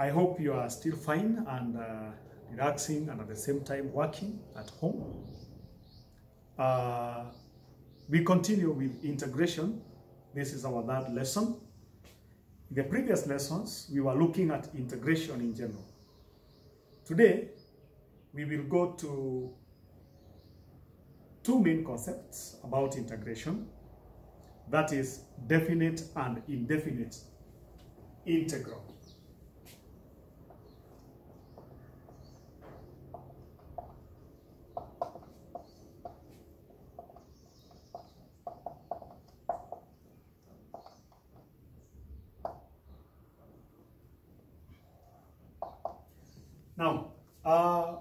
I hope you are still fine and uh, relaxing and at the same time working at home. Uh, we continue with integration. This is our third lesson. In the previous lessons, we were looking at integration in general. Today, we will go to two main concepts about integration. That is definite and indefinite integral. Now, uh,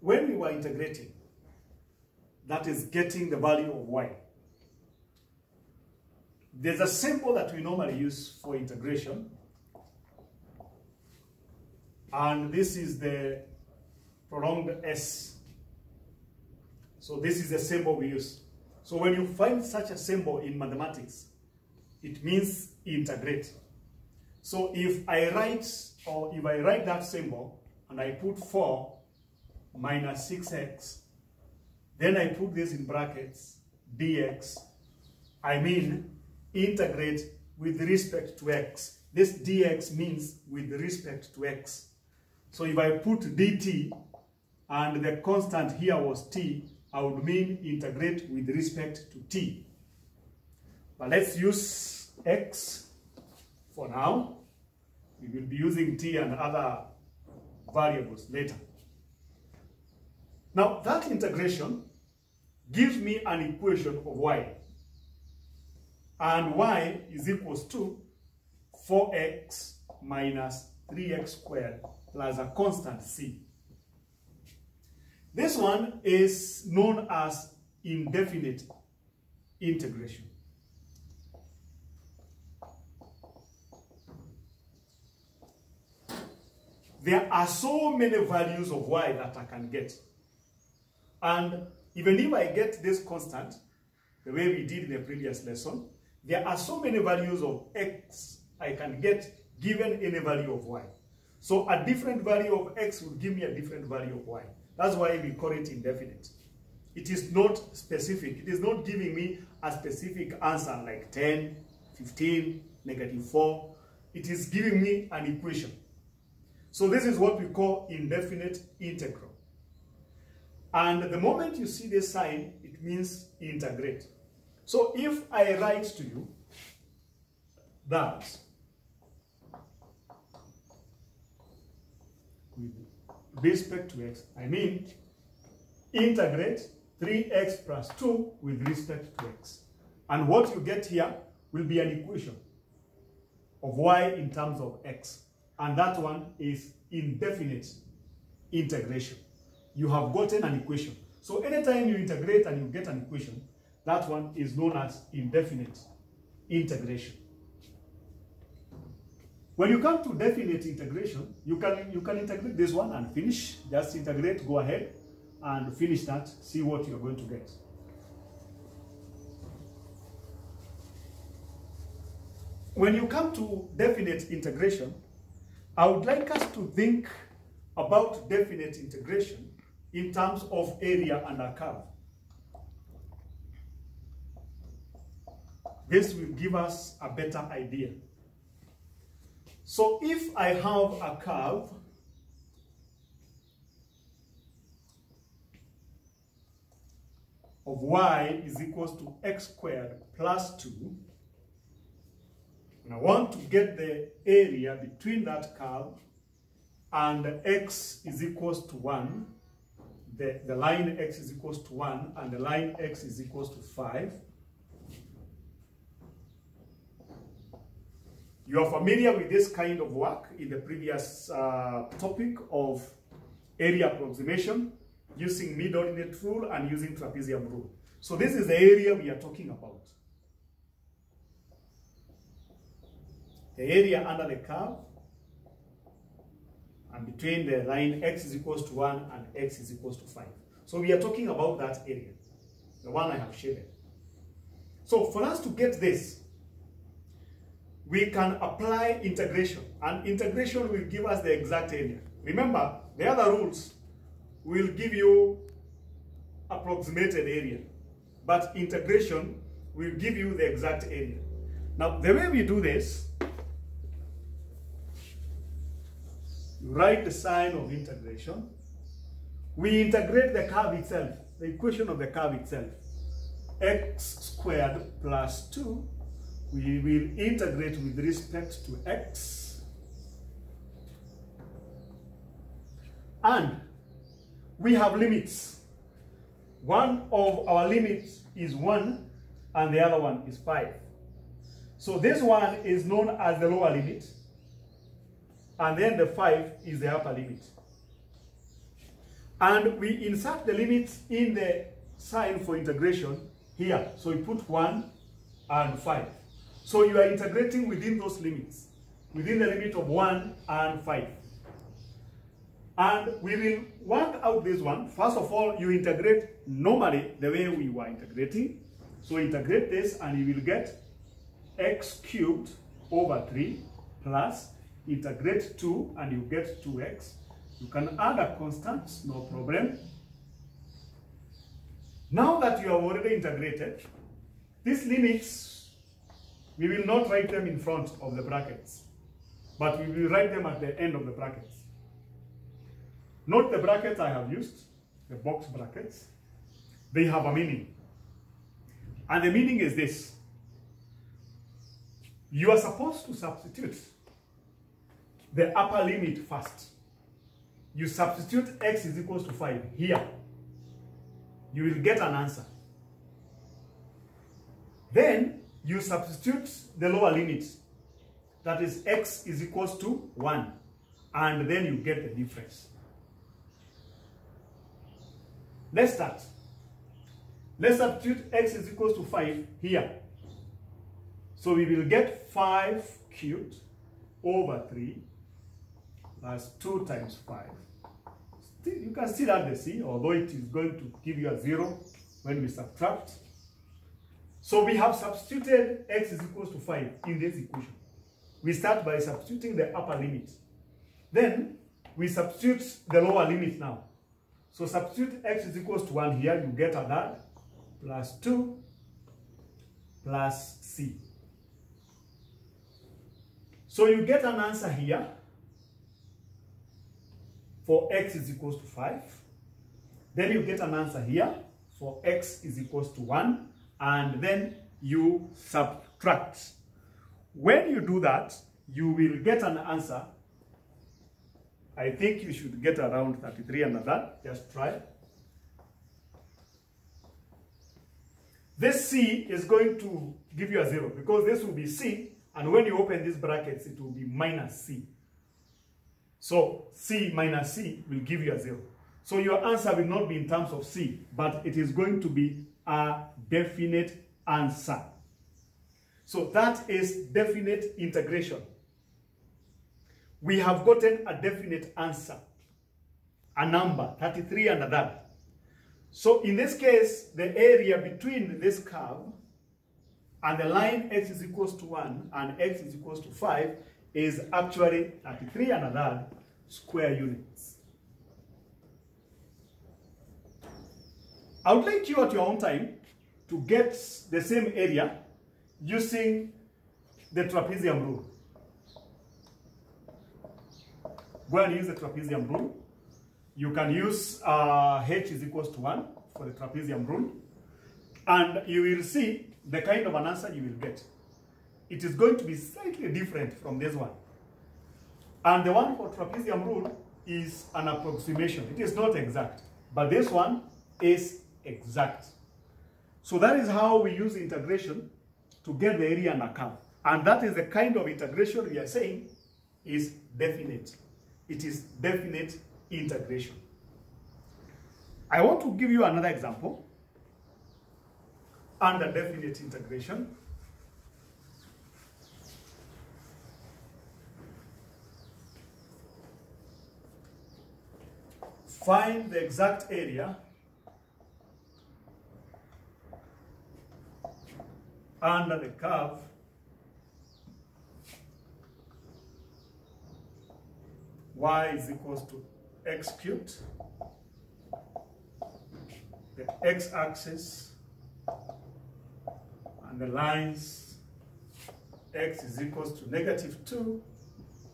when we were integrating, that is getting the value of y. There's a symbol that we normally use for integration. And this is the prolonged S. So this is the symbol we use. So when you find such a symbol in mathematics, it means integrate. So if I write, or if I write that symbol, and I put 4 minus 6x, then I put this in brackets, dx, I mean integrate with respect to x. This dx means with respect to x. So if I put dt, and the constant here was t, I would mean integrate with respect to t. But let's use x for now. We will be using t and other variables later. Now, that integration gives me an equation of y. And y is equals to 4x minus 3x squared plus a constant c. This one is known as indefinite integration. There are so many values of y that I can get. And even if I get this constant, the way we did in the previous lesson, there are so many values of x I can get given any value of y. So a different value of x will give me a different value of y. That's why we call it indefinite. It is not specific. It is not giving me a specific answer like 10, 15, negative 4. It is giving me an equation. So this is what we call indefinite integral. And the moment you see this sign, it means integrate. So if I write to you that with respect to x, I mean integrate 3x plus 2 with respect to x. And what you get here will be an equation of y in terms of x. And that one is indefinite integration. You have gotten an equation. So anytime you integrate and you get an equation, that one is known as indefinite integration. When you come to definite integration, you can, you can integrate this one and finish. Just integrate, go ahead and finish that, see what you're going to get. When you come to definite integration, I would like us to think about definite integration in terms of area under curve. This will give us a better idea. So if I have a curve of y is equals to x squared plus 2, and I want to get the area between that curve and x is equals to 1, the, the line x is equals to 1 and the line x is equals to 5. You are familiar with this kind of work in the previous uh, topic of area approximation using mid-ordinate rule and using trapezium rule. So this is the area we are talking about. The area under the curve and between the line x is equals to 1 and x is equals to 5. So we are talking about that area, the one I have shaded. So for us to get this, we can apply integration. And integration will give us the exact area. Remember, the other rules will give you approximated area. But integration will give you the exact area. Now, the way we do this, write the sign of integration. We integrate the curve itself, the equation of the curve itself. x squared plus 2, we will integrate with respect to x. And we have limits. One of our limits is 1 and the other one is 5. So this one is known as the lower limit and then the 5 is the upper limit. And we insert the limits in the sign for integration here. So we put 1 and 5. So you are integrating within those limits, within the limit of 1 and 5. And we will work out this one. First of all, you integrate normally the way we were integrating. So integrate this and you will get x cubed over 3 plus integrate 2 and you get 2x. You can add a constant, no problem. Now that you have already integrated, these limits, we will not write them in front of the brackets, but we will write them at the end of the brackets. Note the brackets I have used, the box brackets. They have a meaning. And the meaning is this. You are supposed to substitute the upper limit first. You substitute x is equals to 5 here. You will get an answer. Then you substitute the lower limit. That is x is equals to 1. And then you get the difference. Let's start. Let's substitute x is equals to 5 here. So we will get 5 cubed over 3 plus 2 times 5. Still, you can still add the c, although it is going to give you a 0 when we subtract. So we have substituted x is equals to 5 in this equation. We start by substituting the upper limit. Then we substitute the lower limit now. So substitute x is equals to 1 here, you get a that, plus 2, plus c. So you get an answer here for x is equals to 5. Then you get an answer here for x is equals to 1. And then you subtract. When you do that, you will get an answer I think you should get around 33 and that. Just try. This C is going to give you a zero because this will be C and when you open these brackets it will be minus C. So C minus C will give you a zero. So your answer will not be in terms of C but it is going to be a definite answer. So that is definite integration we have gotten a definite answer, a number, 33 and a that. So in this case, the area between this curve and the line x is equals to 1 and x is equals to 5 is actually 33 and a third square units. I would like you at your own time to get the same area using the trapezium rule. Go and use the trapezium rule. You can use uh, h is equals to 1 for the trapezium rule. And you will see the kind of an answer you will get. It is going to be slightly different from this one. And the one for trapezium rule is an approximation. It is not exact. But this one is exact. So that is how we use integration to get the area and a curve. And that is the kind of integration we are saying is definite it is definite integration. I want to give you another example under definite integration. Find the exact area under the curve y is equals to x cubed the x-axis and the lines x is equals to negative 2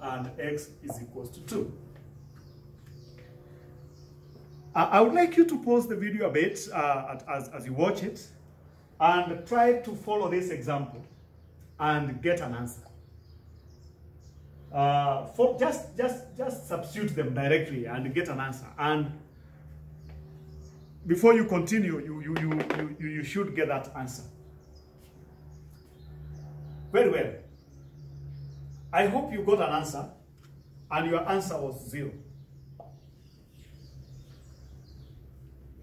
and x is equals to 2. I would like you to pause the video a bit uh, as, as you watch it and try to follow this example and get an answer. Uh, for just, just, just substitute them directly and get an answer. And before you continue, you, you, you, you, you should get that answer. Very well. I hope you got an answer and your answer was zero.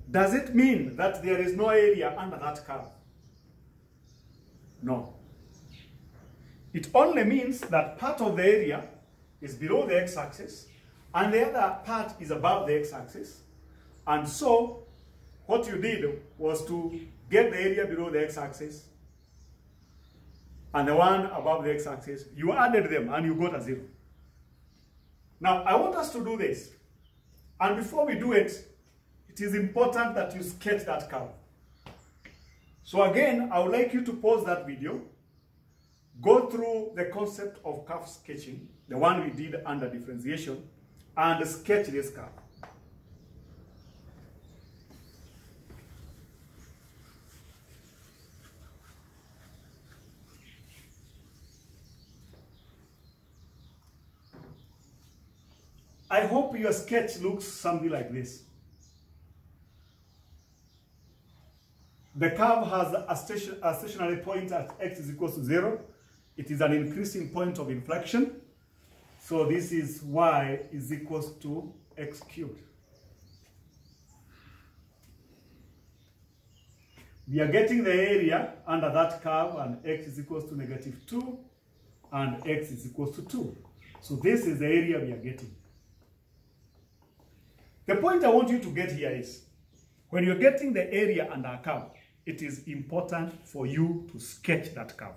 Does it mean that there is no area under that curve? No. It only means that part of the area is below the x-axis and the other part is above the x-axis. And so, what you did was to get the area below the x-axis and the one above the x-axis, you added them and you got a zero. Now, I want us to do this. And before we do it, it is important that you sketch that curve. So again, I would like you to pause that video, go through the concept of curve sketching, the one we did under differentiation, and sketch this curve. I hope your sketch looks something like this. The curve has a, station, a stationary point at x is equal to 0. It is an increasing point of inflection. So this is y is equals to x cubed. We are getting the area under that curve and x is equals to negative 2 and x is equals to 2. So this is the area we are getting. The point I want you to get here is, when you're getting the area under a curve, it is important for you to sketch that curve.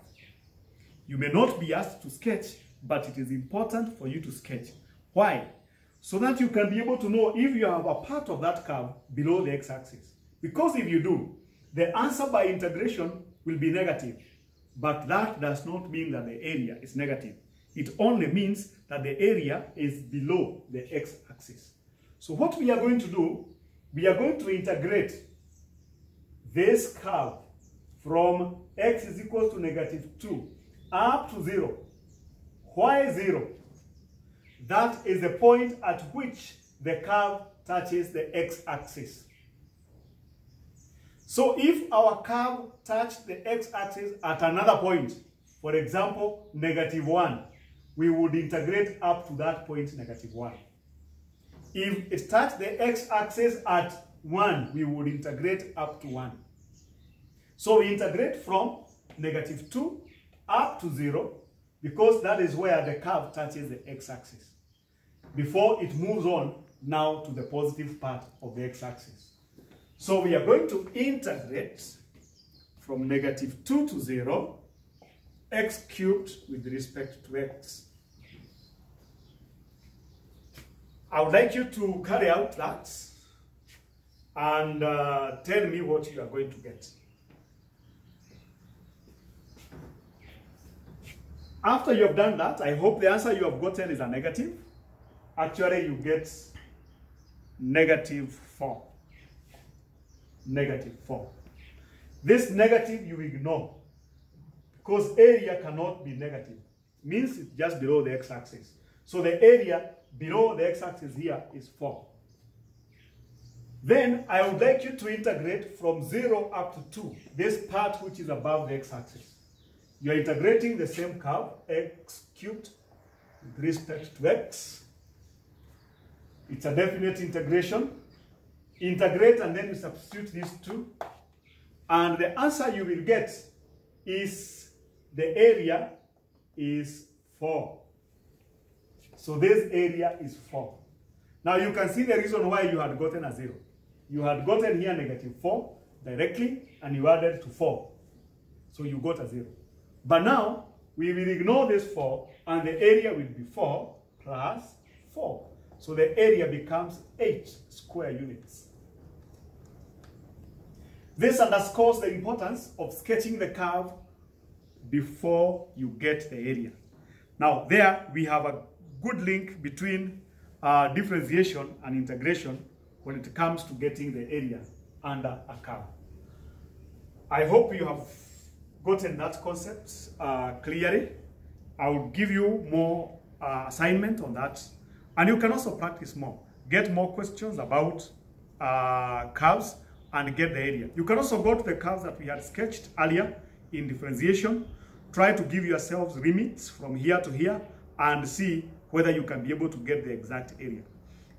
You may not be asked to sketch, but it is important for you to sketch. Why? So that you can be able to know if you have a part of that curve below the x-axis. Because if you do, the answer by integration will be negative. But that does not mean that the area is negative. It only means that the area is below the x-axis. So what we are going to do, we are going to integrate this curve from x is equal to negative 2 up to 0. Why 0? That is the point at which the curve touches the x-axis. So if our curve touched the x-axis at another point, for example, negative 1, we would integrate up to that point, negative 1. If it touched the x-axis at 1, we would integrate up to 1. So we integrate from negative 2 up to 0 because that is where the curve touches the x-axis. Before it moves on now to the positive part of the x-axis. So we are going to integrate from negative 2 to 0 x cubed with respect to x. I would like you to carry out that and uh, tell me what you are going to get. After you have done that, I hope the answer you have gotten is a negative. Actually, you get negative 4. Negative 4. This negative you ignore because area cannot be negative. Means it's just below the x-axis. So the area below the x-axis here is 4. Then I would like you to integrate from 0 up to 2, this part which is above the x-axis. You are integrating the same curve, x cubed, with respect to x. It's a definite integration. Integrate and then you substitute these two. And the answer you will get is the area is 4. So this area is 4. Now you can see the reason why you had gotten a 0. You had gotten here negative 4 directly and you added to 4. So you got a 0. But now we will ignore this 4 and the area will be 4 plus 4. So the area becomes 8 square units. This underscores the importance of sketching the curve before you get the area. Now there we have a good link between uh, differentiation and integration when it comes to getting the area under a curve. I hope you have gotten that concept uh, clearly. I will give you more uh, assignment on that. And you can also practice more. Get more questions about uh, curves and get the area. You can also go to the curves that we had sketched earlier in differentiation. Try to give yourselves limits from here to here and see whether you can be able to get the exact area.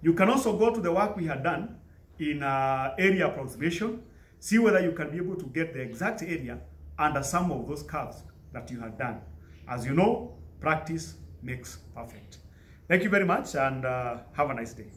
You can also go to the work we had done in uh, area approximation, see whether you can be able to get the exact area under some of those curves that you had done. As you know, practice makes perfect. Thank you very much and uh, have a nice day.